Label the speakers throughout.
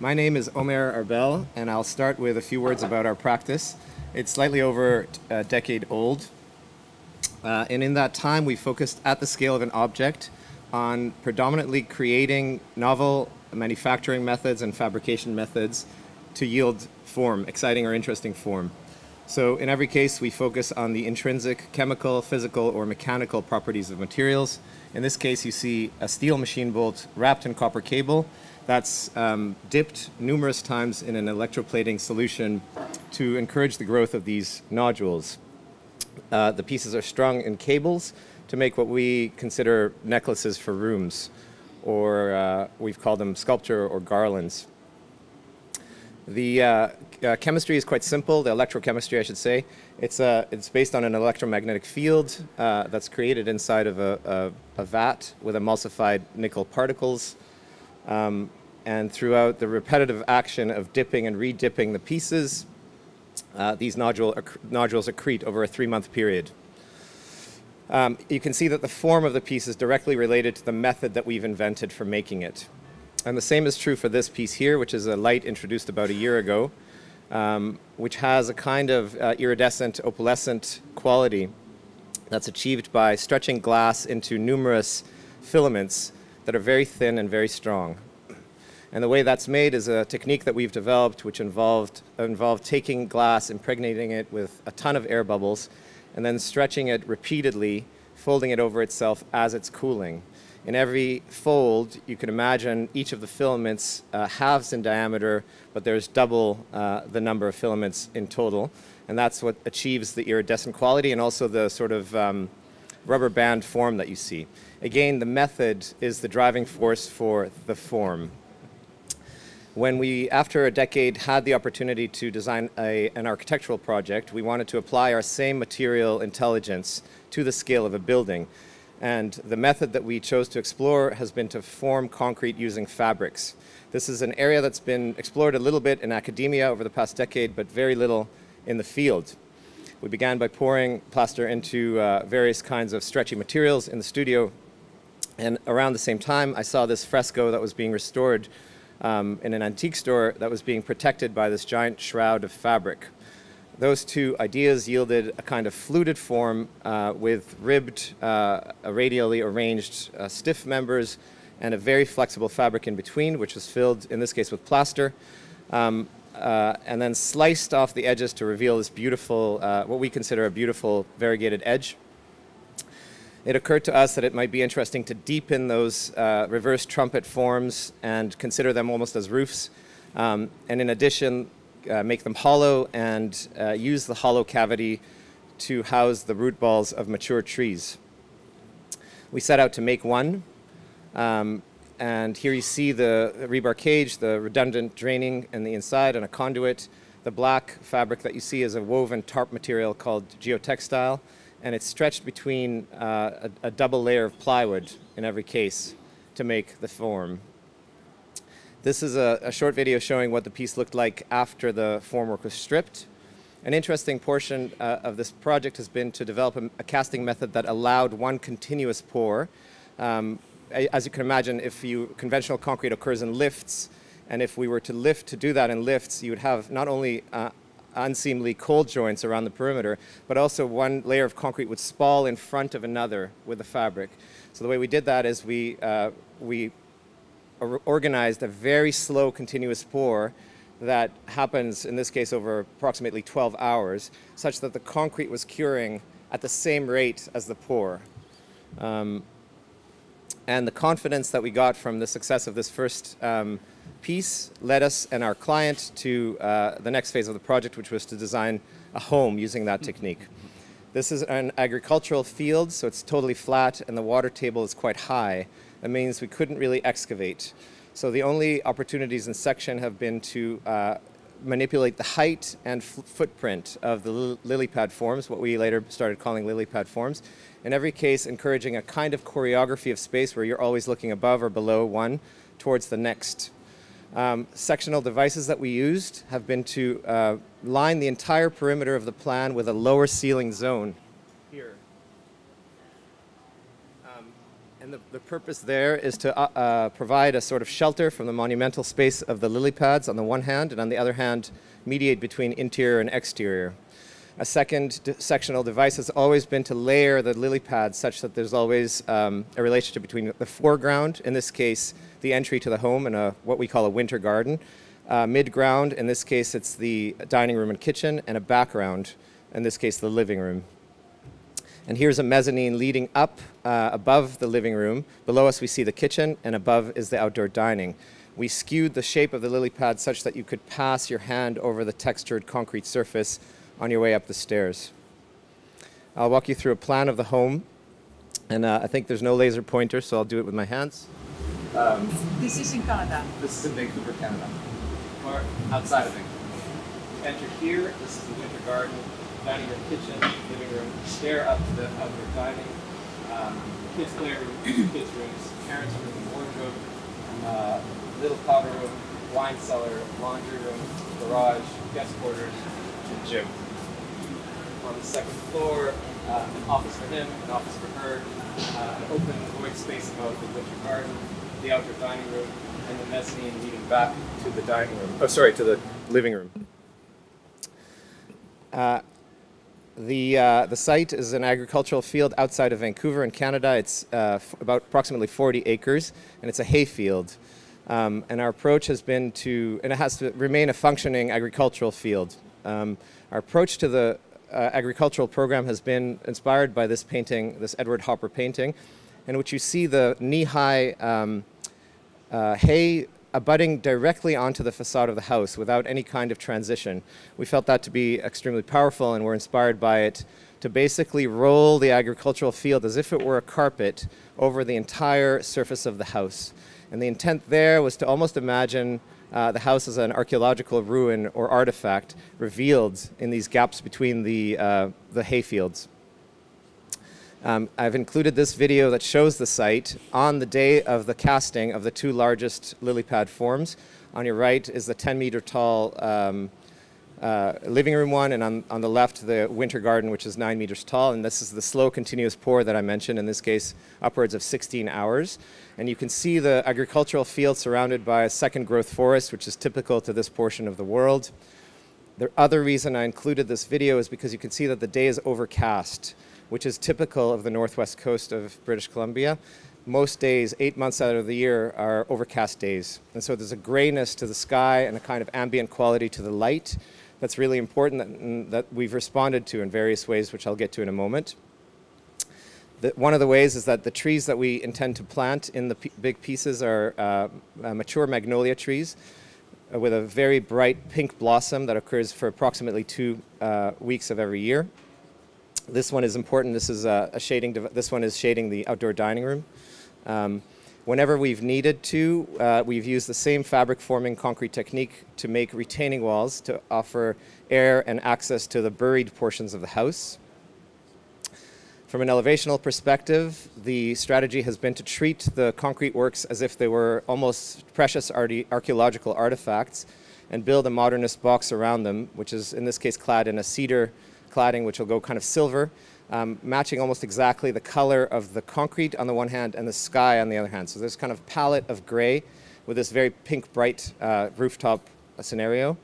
Speaker 1: My name is Omer Arbel, and I'll start with a few words about our practice. It's slightly over a decade old, uh, and in that time, we focused at the scale of an object on predominantly creating novel manufacturing methods and fabrication methods to yield form, exciting or interesting form. So in every case, we focus on the intrinsic chemical, physical, or mechanical properties of materials. In this case, you see a steel machine bolt wrapped in copper cable that's um, dipped numerous times in an electroplating solution to encourage the growth of these nodules. Uh, the pieces are strung in cables to make what we consider necklaces for rooms, or uh, we've called them sculpture or garlands. The uh, uh, chemistry is quite simple, the electrochemistry, I should say. It's, uh, it's based on an electromagnetic field uh, that's created inside of a, a, a, vat with emulsified nickel particles. Um, and throughout the repetitive action of dipping and redipping the pieces, uh, these nodule, nodules accrete over a three-month period. Um, you can see that the form of the piece is directly related to the method that we've invented for making it. And the same is true for this piece here, which is a light introduced about a year ago, um, which has a kind of uh, iridescent, opalescent quality that's achieved by stretching glass into numerous filaments that are very thin and very strong. And the way that's made is a technique that we've developed which involved, involved taking glass, impregnating it with a ton of air bubbles, and then stretching it repeatedly, folding it over itself as it's cooling. In every fold, you can imagine each of the filaments uh, halves in diameter, but there's double uh, the number of filaments in total. And that's what achieves the iridescent quality and also the sort of um, rubber band form that you see. Again, the method is the driving force for the form when we, after a decade, had the opportunity to design a, an architectural project, we wanted to apply our same material intelligence to the scale of a building. And the method that we chose to explore has been to form concrete using fabrics. This is an area that's been explored a little bit in academia over the past decade, but very little in the field. We began by pouring plaster into uh, various kinds of stretchy materials in the studio. And around the same time, I saw this fresco that was being restored um, in an antique store that was being protected by this giant shroud of fabric. Those two ideas yielded a kind of fluted form uh, with ribbed, uh, radially arranged uh, stiff members and a very flexible fabric in between, which was filled, in this case, with plaster. Um, uh, and then sliced off the edges to reveal this beautiful, uh, what we consider a beautiful variegated edge it occurred to us that it might be interesting to deepen those uh, reverse trumpet forms and consider them almost as roofs. Um, and in addition, uh, make them hollow and uh, use the hollow cavity to house the root balls of mature trees. We set out to make one. Um, and here you see the rebar cage, the redundant draining in the inside and a conduit. The black fabric that you see is a woven tarp material called geotextile and it's stretched between uh, a, a, double layer of plywood in every case to make the form. This is a, a, short video showing what the piece looked like after the formwork was stripped. An interesting portion uh, of this project has been to develop a, a, casting method that allowed one continuous pour. Um, as you can imagine, if you, conventional concrete occurs in lifts, and if we were to lift to do that in lifts, you would have not only uh, unseemly cold joints around the perimeter, but also one layer of concrete would spall in front of another with the fabric. So the way we did that is we, uh, we organized a very slow continuous pour that happens, in this case, over approximately 12 hours, such that the concrete was curing at the same rate as the pour. Um, and the confidence that we got from the success of this first um, piece led us and our client to uh, the next phase of the project, which was to design a home using that technique. This is an agricultural field, so it's totally flat and the water table is quite high. That means we couldn't really excavate. So the only opportunities in section have been to uh, manipulate the height and footprint of the lily pad forms, what we later started calling lily pad forms. In every case, encouraging a kind of choreography of space where you're always looking above or below one towards the next um, sectional devices that we used have been to uh, line the entire perimeter of the plan with a lower ceiling zone here. Um, And the, the purpose there is to uh, uh, provide a sort of shelter from the monumental space of the lily pads on the one hand, and on the other hand, mediate between interior and exterior. A second sectional device has always been to layer the lily pads such that there's always um, a relationship between the foreground, in this case, the entry to the home and a, what we call a winter garden, uh, mid-ground, in this case, it's the dining room and kitchen, and a background, in this case, the living room. And here's a mezzanine leading up uh, above the living room. Below us, we see the kitchen, and above is the outdoor dining. We skewed the shape of the lily pad such that you could pass your hand over the textured concrete surface on your way up the stairs. I'll walk you through a plan of the home, and uh, I think there's no laser pointer, so I'll do it with my hands.
Speaker 2: Um, this is in Canada.
Speaker 1: This is in Vancouver, Canada, or outside of Vancouver. Enter here. This is the winter garden dining room, kitchen, living room, stair up to the outdoor dining, um, kids' playroom, kids' rooms, parents' room, wardrobe, uh, little powder room, wine cellar, laundry room, garage, guest quarters, and gym. On the second floor, uh, an office for him, an office for her, uh, an open void space above the winter garden, the outdoor dining room, and the mezzanine leading back to the dining room. Oh, sorry, to the living room. Uh, the, uh, the site is an agricultural field outside of Vancouver in Canada. It's uh, f- about approximately 40 acres, and it's a hay field. Um, and our approach has been to, and it has to remain a functioning agricultural field. Um, our approach to the uh, agricultural program has been inspired by this painting, this Edward Hopper painting, in which you see the knee-high um, uh, hay abutting directly onto the facade of the house without any kind of transition. We felt that to be extremely powerful and were inspired by it to basically roll the agricultural field as if it were a carpet over the entire surface of the house. And the intent there was to almost imagine uh, the house as an archaeological ruin or artifact revealed in these gaps between the, uh, the hayfields. Um, I've included this video that shows the site on the day of the casting of the two largest lily pad forms. On your right is the 10 meter tall um, uh, living room one, and on, on the left, the winter garden, which is 9 meters tall. And this is the slow continuous pour that I mentioned, in this case, upwards of 16 hours. And you can see the agricultural field surrounded by a second growth forest, which is typical to this portion of the world. The other reason I included this video is because you can see that the day is overcast which is typical of the northwest coast of British Columbia. Most days, eight months out of the year, are overcast days. And so there's a grayness to the sky and a kind of ambient quality to the light that's really important that, that we've responded to in various ways, which I'll get to in a moment. The, one of the ways is that the trees that we intend to plant in the big pieces are uh, uh, mature magnolia trees uh, with a very bright pink blossom that occurs for approximately two uh, weeks of every year. This one is important. This is a, a shading. This one is shading the outdoor dining room. Um, whenever we've needed to, uh, we've used the same fabric forming concrete technique to make retaining walls to offer air and access to the buried portions of the house. From an elevational perspective, the strategy has been to treat the concrete works as if they were almost precious archaeological artifacts and build a modernist box around them, which is in this case clad in a cedar cladding, which will go kind of silver, um, matching almost exactly the color of the concrete on the one hand and the sky on the other hand. So there's kind of palette of gray with this very pink, bright uh, rooftop scenario.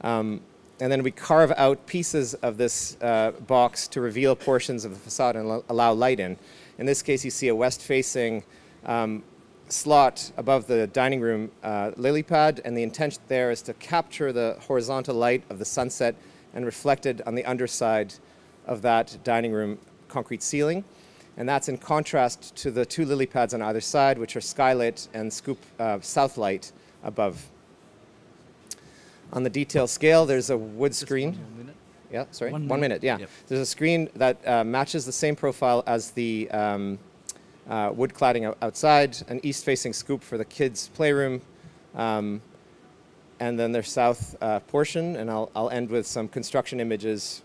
Speaker 1: Um, and then we carve out pieces of this uh, box to reveal portions of the facade and allow light in. In this case, you see a west-facing um, slot above the dining room uh, lily pad, and the intention there is to capture the horizontal light of the sunset and reflected on the underside of that dining room concrete ceiling. And that's in contrast to the two lily pads on either side, which are skylit and scoop uh, southlight above. On the detail scale, there's a wood screen. Yeah, sorry, one, one minute. Yeah, yep. there's a screen that uh, matches the same profile as the um, uh, wood cladding outside, an east-facing scoop for the kids' playroom, um, and then their south uh, portion, and I'll, I'll end with some construction images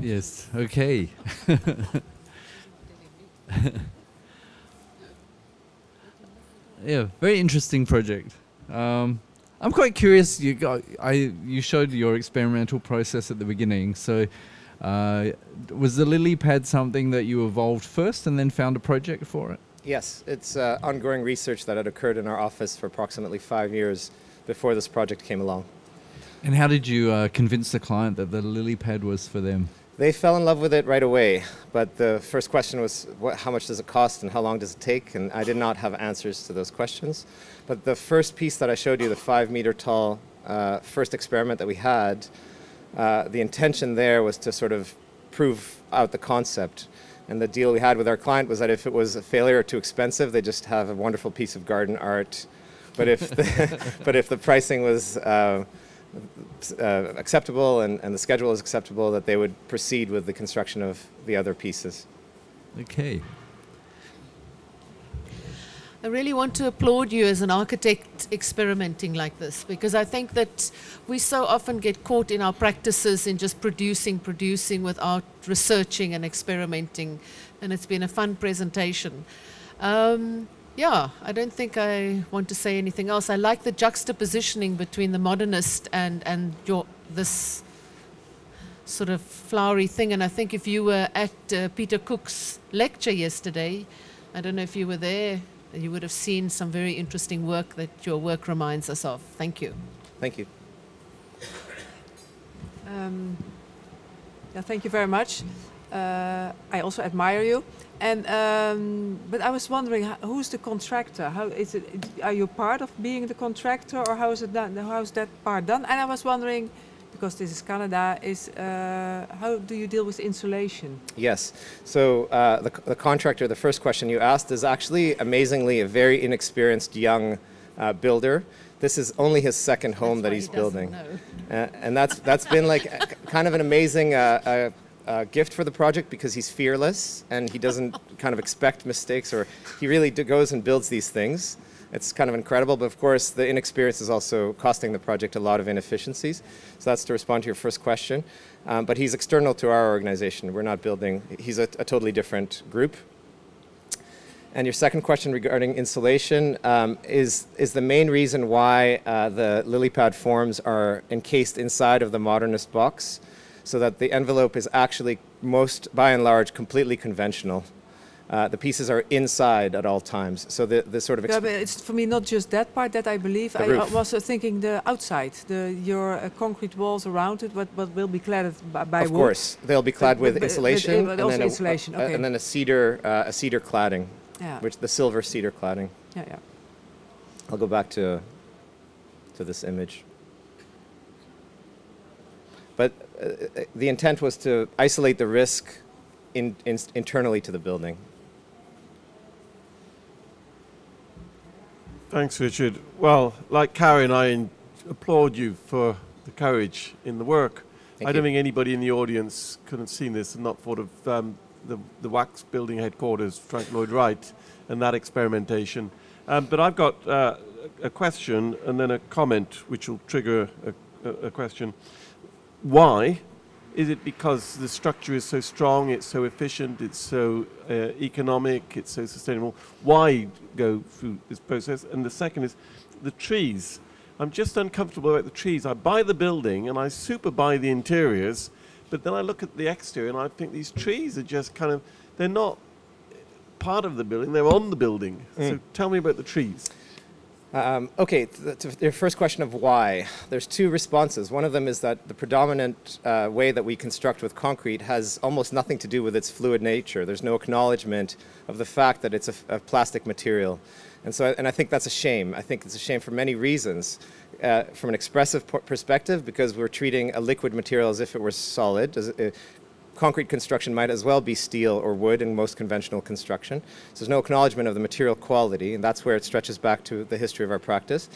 Speaker 3: Yes. Okay. yeah, very interesting project. Um, I'm quite curious. You got, I you showed your experimental process at the beginning. So, uh, was the lily pad something that you evolved first and then found a project for it?
Speaker 1: Yes, it's uh, ongoing research that had occurred in our office for approximately five years before this project came along.
Speaker 3: And how did you uh, convince the client that the lily pad was for them?
Speaker 1: They fell in love with it right away, but the first question was what, how much does it cost and how long does it take? And I did not have answers to those questions. But the first piece that I showed you, the five meter tall uh, first experiment that we had, uh, the intention there was to sort of prove out the concept. And the deal we had with our client was that if it was a failure or too expensive, they just have a wonderful piece of garden art. But if the, but if the pricing was uh, uh, acceptable and, and the schedule is acceptable, that they would proceed with the construction of the other pieces.
Speaker 3: Okay.
Speaker 4: I really want to applaud you as an architect experimenting like this because I think that we so often get caught in our practices in just producing, producing without researching and experimenting. And it's been a fun presentation. Um, yeah, I don't think I want to say anything else. I like the juxtapositioning between the modernist and, and your, this sort of flowery thing. And I think if you were at uh, Peter Cook's lecture yesterday, I don't know if you were there, you would have seen some very interesting work that your work reminds us of. Thank you.
Speaker 1: Thank you.
Speaker 2: Um, yeah, thank you very much. Uh, I also admire you. And um, but I was wondering, who's the contractor? How is it? Are you part of being the contractor, or how is it done? How is that part done? And I was wondering, because this is Canada, is uh, how do you deal with insulation?
Speaker 1: Yes. So uh, the, the contractor, the first question you asked, is actually amazingly a very inexperienced young uh, builder. This is only his second home
Speaker 4: That's
Speaker 1: that he's
Speaker 4: he
Speaker 1: building.
Speaker 4: know.
Speaker 1: Uh, and that's, that's been like a- kind of an amazing uh, uh, uh, gift for the project because he's fearless and he doesn't kind of expect mistakes or he really d- goes and builds these things. It's kind of incredible, but of course, the inexperience is also costing the project a lot of inefficiencies. So that's to respond to your first question. Um, but he's external to our organization. We're not building, he's a, a totally different group. And your second question regarding insulation um, is, is the main reason why uh, the lily pad forms are encased inside of the modernist box so that the envelope is actually most, by and large, completely conventional. Uh, the pieces are inside at all times. So the, the sort of
Speaker 2: Yeah, but it's for me not just that part that I believe. I
Speaker 1: roof.
Speaker 2: was uh, thinking the outside, the your uh, concrete walls around it, but what will be clad by, by
Speaker 1: of
Speaker 2: wood.
Speaker 1: course, they'll be clad
Speaker 2: But-
Speaker 1: with
Speaker 2: but- but-
Speaker 1: insulation,
Speaker 2: but
Speaker 1: and,
Speaker 2: also
Speaker 1: then a,
Speaker 2: insulation,
Speaker 1: a-
Speaker 2: okay.
Speaker 1: and then a cedar, uh, a cedar cladding,
Speaker 2: Yeah,
Speaker 1: which the silver cedar cladding.
Speaker 2: yeah, yeah.
Speaker 1: I'll go back to, to this image. But uh, the intent was to isolate the risk in, in, internally to the building.
Speaker 5: Thanks, Richard. Well, like Karen, I applaud you for the courage in the work.
Speaker 1: Thank
Speaker 5: I don't
Speaker 1: you.
Speaker 5: think anybody in the audience could have seen this and not thought of um, the, the Wax Building headquarters, Frank Lloyd Wright, and that experimentation. Um, but I've got uh, a a question and then a comment which will trigger a, a, a question. Why? Is it because the structure is so strong, it's so efficient, it's so uh, economic, it's so sustainable? Why go through this process? And the second is the trees. I'm just uncomfortable about the trees. I buy the building and I super buy the interiors, but then I look at the exterior and I think these trees are just kind of, they're not part of the building, they're on the building. So tell me about the trees.
Speaker 1: Um, okay, to your first question of why, there's two responses. One of them is that the predominant uh, way that we construct with concrete has almost nothing to do with its fluid nature. There's no acknowledgement of the fact that it's a plastic material. And so, and I think that's a shame. I think it's a shame for many reasons. Uh, from an expressive perspective, because we're treating a liquid material as if it were solid. As, uh, concrete construction might as well be steel or wood in most conventional construction. So there's no acknowledgement of the material quality, and that's where it stretches back to the history of our practice.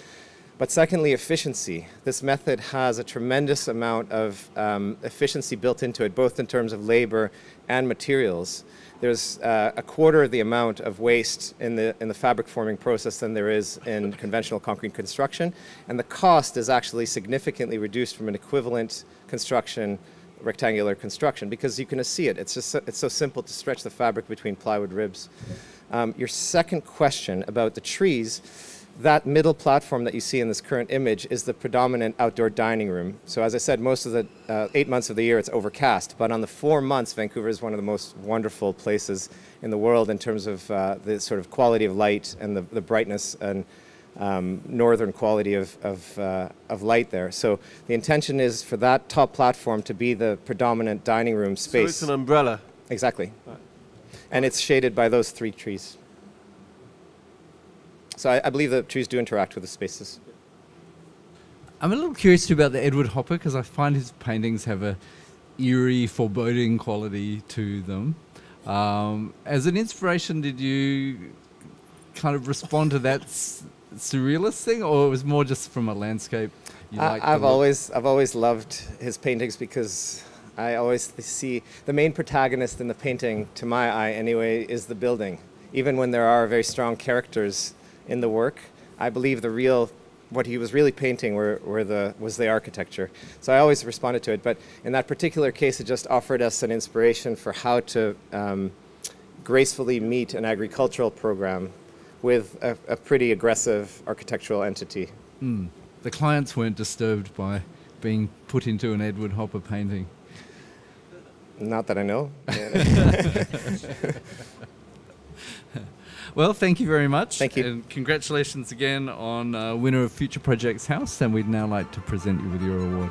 Speaker 1: But secondly, efficiency. This method has a tremendous amount of um, efficiency built into it, both in terms of labor and materials. There's uh, a quarter of the amount of waste in the, in the fabric forming process than there is in conventional concrete construction, and the cost is actually significantly reduced from an equivalent construction rectangular construction because you can see it. It's just so, it's so simple to stretch the fabric between plywood ribs. Um, your second question about the trees, that middle platform that you see in this current image is the predominant outdoor dining room. So as I said, most of the uh, eight months of the year it's overcast, but on the four months, Vancouver is one of the most wonderful places in the world in terms of uh, the sort of quality of light and the, the brightness and um, northern quality of, of, uh, of light there. So the intention is for that top platform to be the predominant dining room
Speaker 5: So
Speaker 1: space.
Speaker 5: it's an umbrella.
Speaker 1: exactly.
Speaker 5: Right.
Speaker 1: And it's shaded by those three trees. So I, I believe the trees do interact with the spaces.
Speaker 3: I'm a little curious too about the Edward Hopper because I find his paintings have a eerie, foreboding quality to them. Um, as an inspiration, did you kind of respond to that s- surrealist thing, or it was more just from a landscape?
Speaker 1: I, I've always I've always loved his paintings because I always see the main protagonist in the painting, to my eye anyway, is the building. Even when there are very strong characters in the work, I believe the real what he was really painting were, were the was the architecture. So I always responded to it. But in that particular case, it just offered us an inspiration for how to um, gracefully meet an agricultural program with a, a pretty aggressive architectural entity.
Speaker 3: Mm. The clients weren't disturbed by being put into an Edward Hopper painting.
Speaker 1: Not that I know.
Speaker 3: Well, thank you very much.
Speaker 1: Thank you.
Speaker 3: And congratulations again on uh, winner of Future Projects House. And we'd now like to present you with your award.